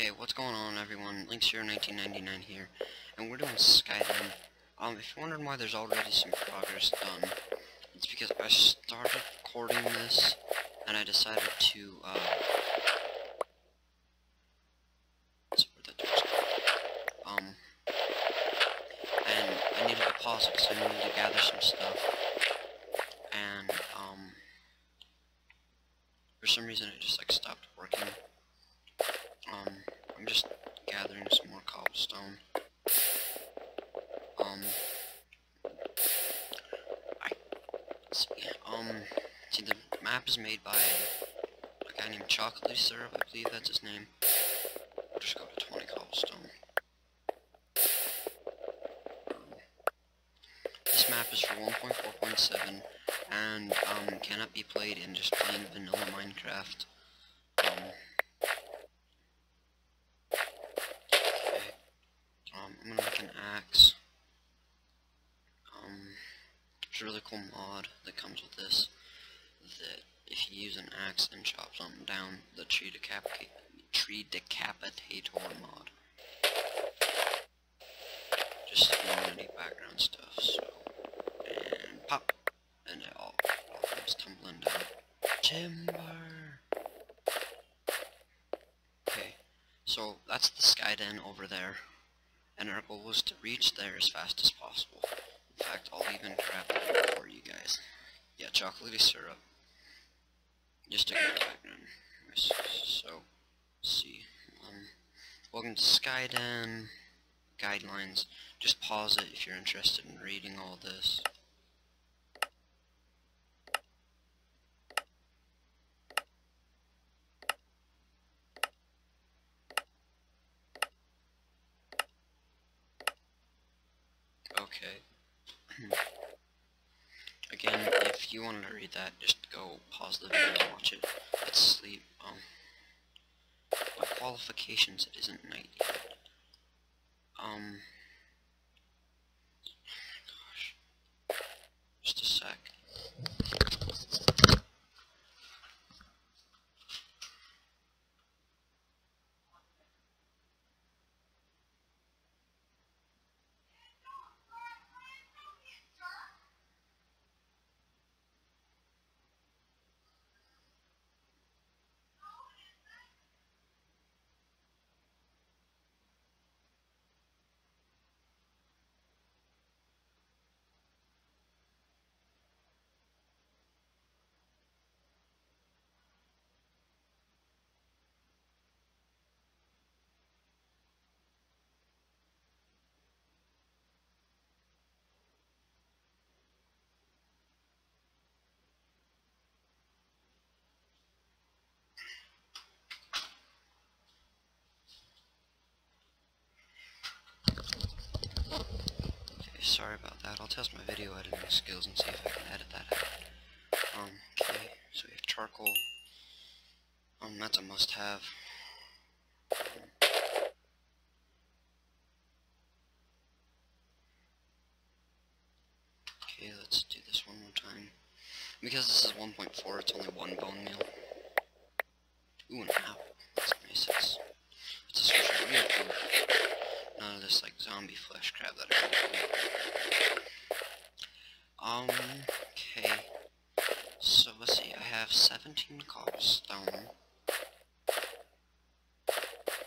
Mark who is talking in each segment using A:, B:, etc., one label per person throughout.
A: Hey, what's going on everyone? LinksHero1999 here, and we're doing Sky Den. Um, if you're wondering why there's already some progress done, it's because I started recording this, and I decided to, uh... Um... And I needed to pause it, because I needed to gather some stuff. And, um... For some reason it just, like, stopped working. I'm just gathering some more cobblestone. Um, I, see, um, see the map is made by a guy named Chocolatey Syrup, I believe that's his name. I'll just go to 20 cobblestone. This map is for 1.4.7 and um, cannot be played in just plain vanilla Minecraft. Um, I'm gonna make an axe. Um, there's a really cool mod that comes with this, that if you use an axe and chop something down, the tree, decapita tree decapitator mod. Just community background stuff, so, and pop, and it all, all comes tumbling down. Timber! Okay, so that's the sky den over there and our goal was to reach there as fast as possible. In fact, I'll even grab it for you guys. Yeah, chocolatey syrup. Just a get background. So, see. Um, welcome to Skyden. Guidelines. Just pause it if you're interested in reading all this. Okay. Again, if you wanted to read that, just go pause the video and watch it. Let's sleep. Um, qualifications, it isn't night yet. Um, gosh, just a sec. Okay, sorry about that. I'll test my video editing skills and see if I can edit that out. Um, okay, so we have charcoal. Um, that's a must-have. Okay, let's do this one more time. Because this is 1.4, it's only one bone meal. Ooh, an apple. That's nice. That's, that's a special real food. None of this, like, zombie flesh crap that I Um, okay. So, let's see, I have 17 cobblestone.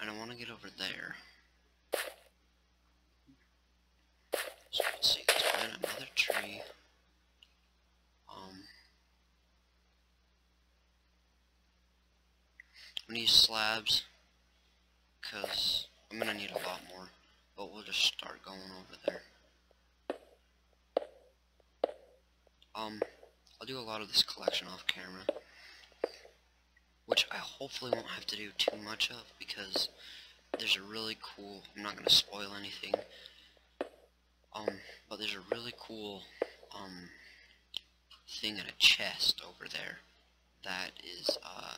A: And I want to get over there. So, let's see, let's plant another tree. Um, I'm gonna use slabs, because I'm gonna need a lot more, but we'll just start going over there. Um, I'll do a lot of this collection off camera, which I hopefully won't have to do too much of, because there's a really cool, I'm not gonna spoil anything, um, but there's a really cool, um, thing in a chest over there that is, uh,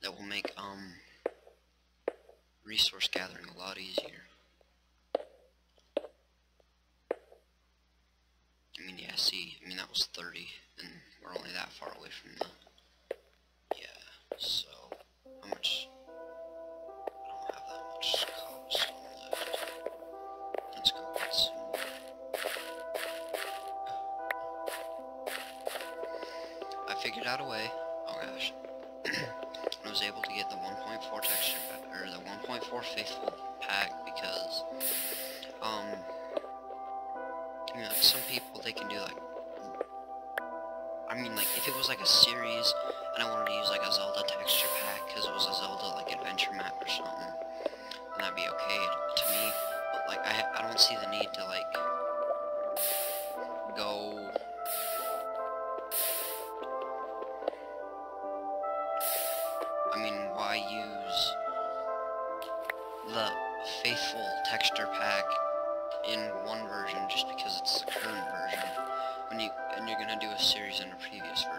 A: that will make um resource gathering a lot easier. Was 30, and we're only that far away from the... Yeah, so... was like a series and I wanted to use like a Zelda texture pack because it was a Zelda like adventure map or something, then that'd be okay to me. But like I, I don't see the need to like go I mean, why use the faithful texture pack in one version just because it's the current version when you and you're gonna do a series in a previous version?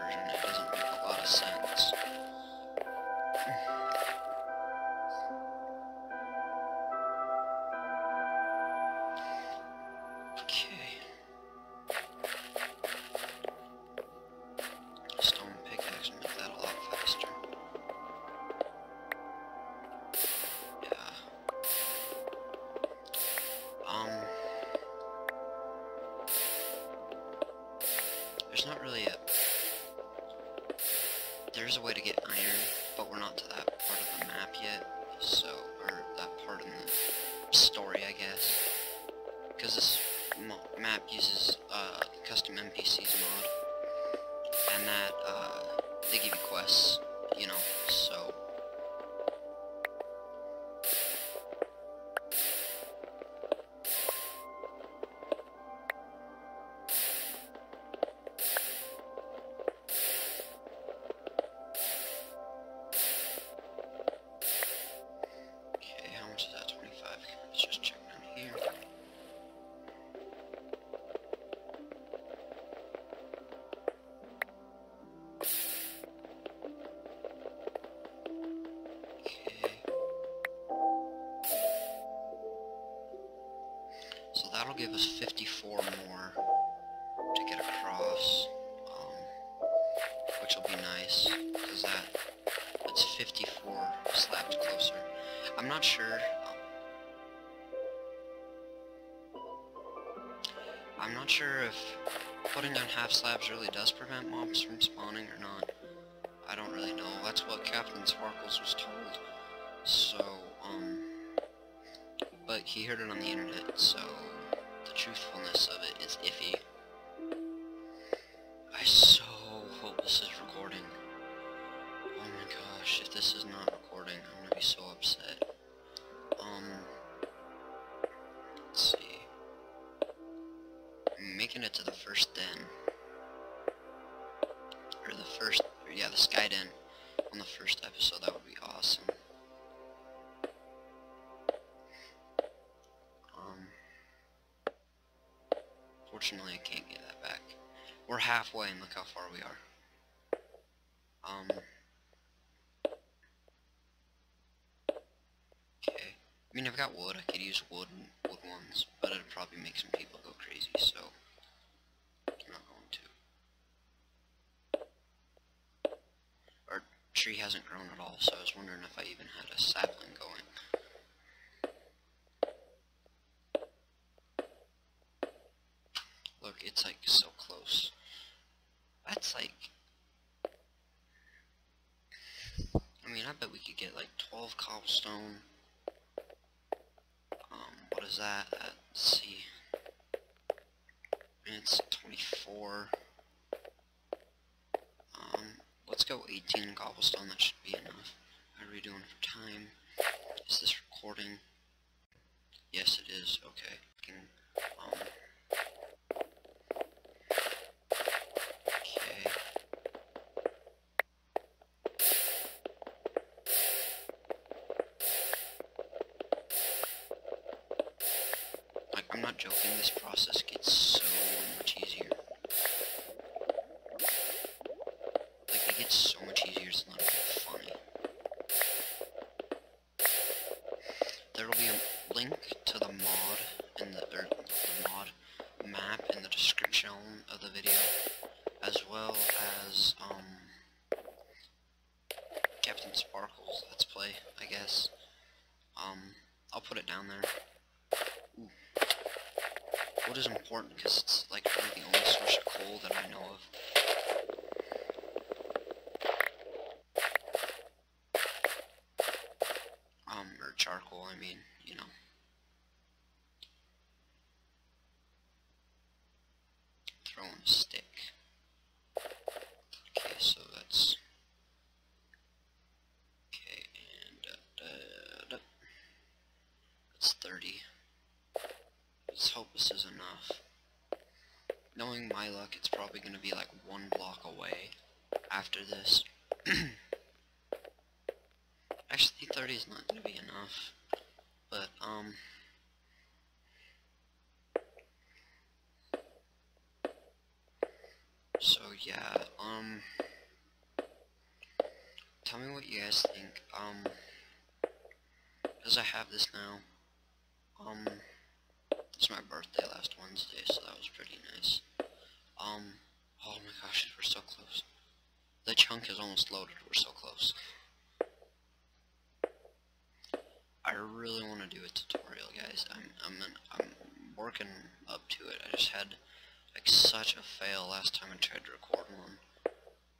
A: There's a way to get iron, but we're not to that part of the map yet. So, or that part in the story, I guess. Because this map uses uh, custom NPCs mod, and that uh, they give you quests, you know. So. That'll give us 54 more to get across, um, which will be nice, because that, that's 54 slabs closer. I'm not sure. um, I'm not sure if putting down half slabs really does prevent mobs from spawning or not. I don't really know. That's what Captain Sparklez was told. So, um, but he heard it on the internet, so the truthfulness of it is iffy. I so hope this is recording. Oh my gosh, if this is not recording, I'm gonna be so upset. Um, let's see. Making it to the first den. Or the first, yeah, the Sky Den on the first episode, that would be awesome. Fortunately I can't get that back. We're halfway and look how far we are. Um, okay. I mean, I've got wood. I could use wood and wood ones, but it'd probably make some people go crazy, so I'm not going to. Our tree hasn't grown at all, so I was wondering if I even had a sapling going. Look, it's like so close. That's like I mean, I bet we could get like 12 cobblestone. Um, what is that? Uh, let's see. It's 24. Um, let's go 18 cobblestone. That should be enough. How are we doing for time? Is this recording? Yes, it is. Okay. Um, okay. Like, I'm not joking, this process gets so much easier. Like, it gets so much easier, it's not even funny. There will be a link to the mod in the, or the mod map in the description of the video, as well as, um, important because it's like really the only source of coal that I know of. Um, or charcoal, I mean, you know. Throwing stick. Okay, so that's... Okay, and... Uh, that's 30. Let's hope this is enough. Knowing my luck, it's probably going to be like one block away after this. Actually, 30 is not going to be enough. But, um... So, yeah, um... Tell me what you guys think. Um... Because I have this now. Um... It's my birthday last Wednesday, so that was pretty nice. Um... Oh my gosh, we're so close. The chunk is almost loaded, we're so close. I really want to do a tutorial, guys. I'm I'm I'm working up to it. I just had like such a fail last time I tried to record one.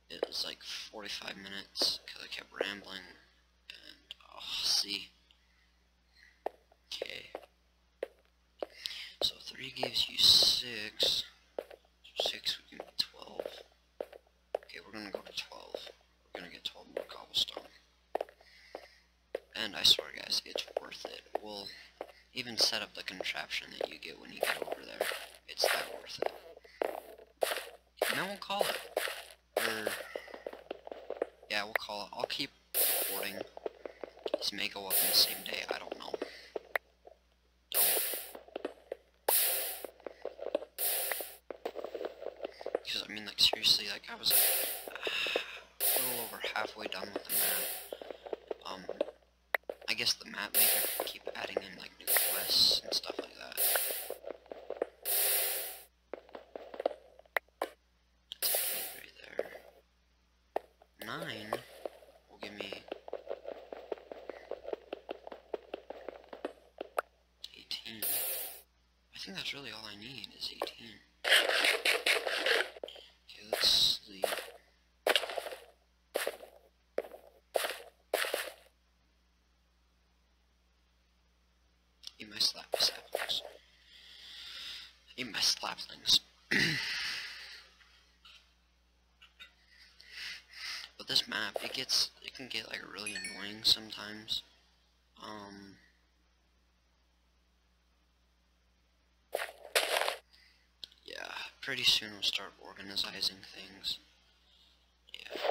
A: It was like 45 minutes because I kept rambling. And oh, see. Okay. So three gives you six. So six would give me 12. Okay, we're gonna go to 12. We're gonna get 12 more cobblestone. And I swear guys, it's worth it. We'll even set up the contraption that you get when you get over there. It's that worth it. And we'll call it. Or, yeah, we'll call it. I'll keep recording. This may go up in the same day, I don't know. Because, I mean, like, seriously, like, I was like, a little over halfway done with the map. Um, I guess the map maker can keep adding in like new quests and stuff like that. That's eight right there. Nine will give me eighteen. I think that's really all I need is eighteen. Okay, let's sleep. Eat my slap saplings. Eat my slaplings. but this map, it gets, it can get like really annoying sometimes. Um. Yeah, pretty soon we'll start organizing things. Yeah.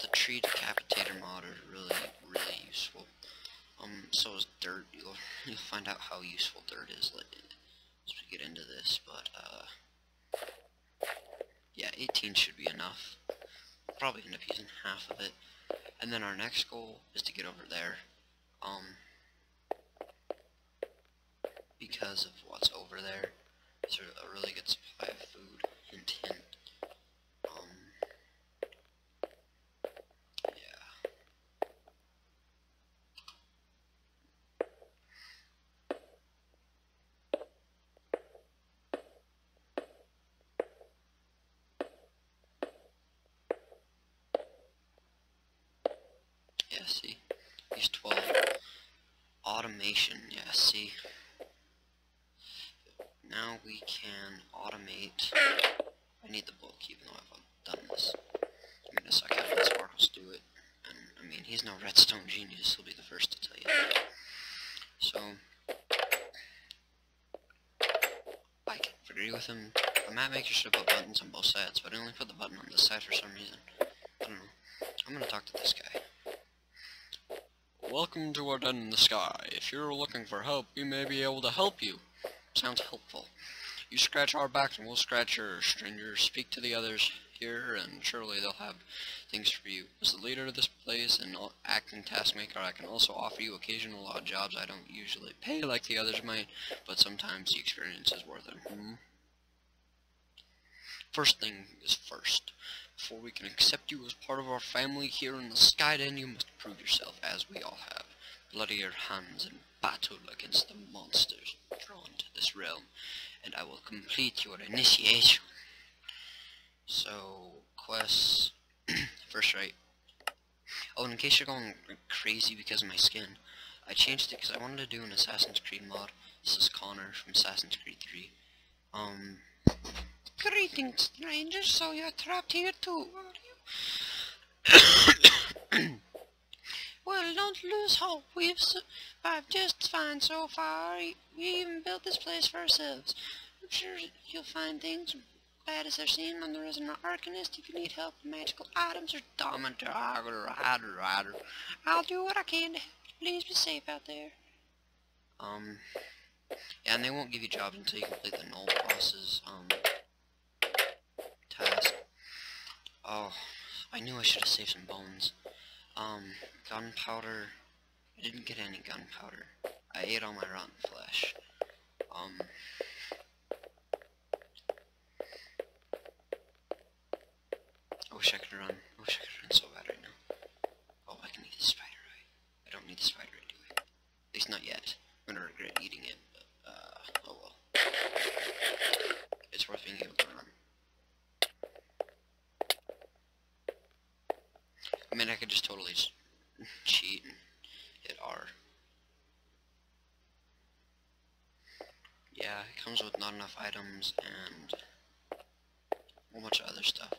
A: The tree decapitator mod is really useful. Um, so is dirt. You'll you'll find out how useful dirt is as we get into this. But uh, yeah, 18 should be enough. Probably end up using half of it, and then our next goal is to get over there. Um, because of what's over there. It's a really good supply of food. Hint, hint. Um, yeah. Yeah, see? Use 12. Automation, yeah, see? Now we can automate. I need the book, even though I've done this. I'm gonna suck out let Sparklez do it. And, I mean, he's no redstone genius, he'll be the first to tell you that. So, I can agree with him. The map maker should have put buttons on both sides, but I only put the button on this side for some reason. I don't know. I'm gonna talk to this guy. Welcome to our den in the sky. If you're looking for help, we may be able to help you. Sounds helpful. You scratch our backs and we'll scratch yours. Strangers, speak to the others here, and surely they'll have things for you. As the leader of this place and acting taskmaker, I can also offer you occasional odd jobs I don't usually pay like the others might, but sometimes the experience is worth it. Hmm? First thing is first. Before we can accept you as part of our family here in the Skyden, you must prove yourself, as we all have. bloody your hands in battle against the monsters drawn to this realm, and I will complete your initiation. So, quests, first right. Oh, in case you're going crazy because of my skin, I changed it because I wanted to do an Assassin's Creed mod. This is Connor from Assassin's Creed 3. Um, greetings, strangers. So you're trapped here too, are you? well, don't lose hope. We've survived just fine so far. We even built this place for ourselves. I'm sure you'll find things bad as they're seen on the Resident Arcanist if you need help with magical items or dominant. I'll do what I can to help Please be safe out there. Um, yeah, and they won't give you jobs until you complete the null bosses, um, task. Oh, I knew I should have saved some bones. Um, gunpowder. I didn't get any gunpowder. I ate all my rotten flesh. Um, I wish I could run. I wish I could run so bad right now. Oh, I can eat the spider eye. I don't need the spider eye, do I? At least not yet. I'm gonna regret eating it, but, uh, oh well. It's worth being able to run. I mean, I could just totally just cheat and hit R. Yeah, it comes with not enough items and a bunch of other stuff.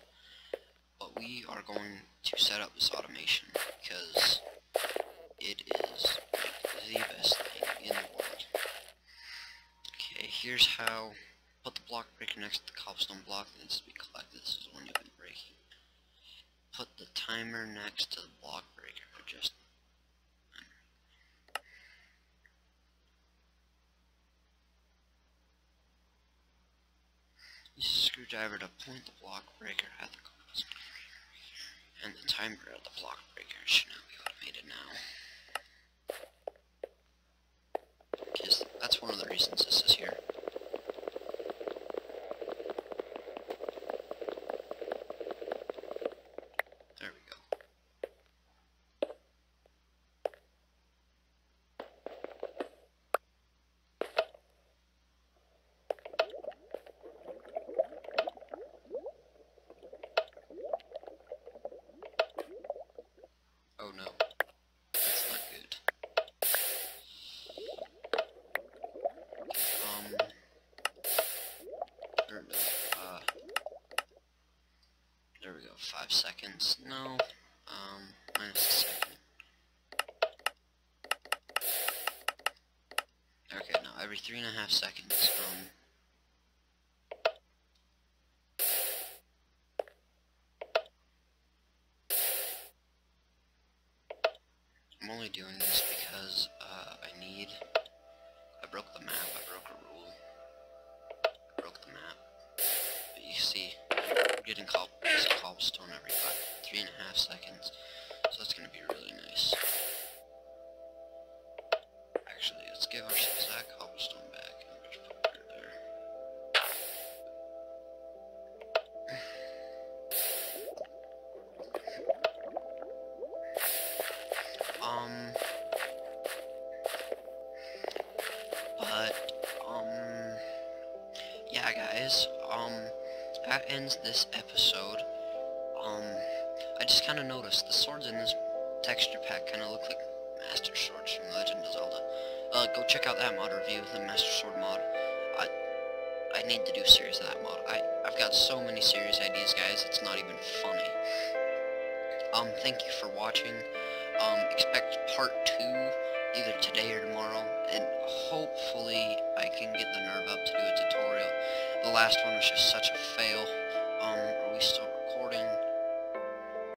A: But we are going to set up this automation because it is the best thing in the world. Okay, here's how. Put the block breaker next to the cobblestone block that needs to be collected. This is one you'll be breaking. Put the timer next to the block breaker for just Use a screwdriver to point the block breaker at the cobblestone and the timer at the block breaker should now be automated now. Because that's one of the reasons this is here. There we go. Oh no. That's not good. Um. Or no. Uh. There we go. Five seconds. No. Um. Minus a second. Okay, now every three and a half seconds. Um. I'm only doing this because uh, I need. I broke the map. I broke a rule. I broke the map. But you see, getting cob piece of cobblestone every five, three and a half seconds. So that's gonna be really nice. Actually, let's give ourselves that cobblestone back and just put it there. Um, but, um, yeah, guys, um, that ends this episode. Um, I just kind of noticed the swords in this texture pack kind of look like Master Swords from Legend of Zelda. Uh, go check out that mod review, the Master Sword mod. I, I need to do a series of that mod. I, I've got so many series ideas, guys, it's not even funny. Um, thank you for watching. Um, expect part two either today or tomorrow, and hopefully I can get the nerve up to do a tutorial the last one was just such a fail. Um, are we still...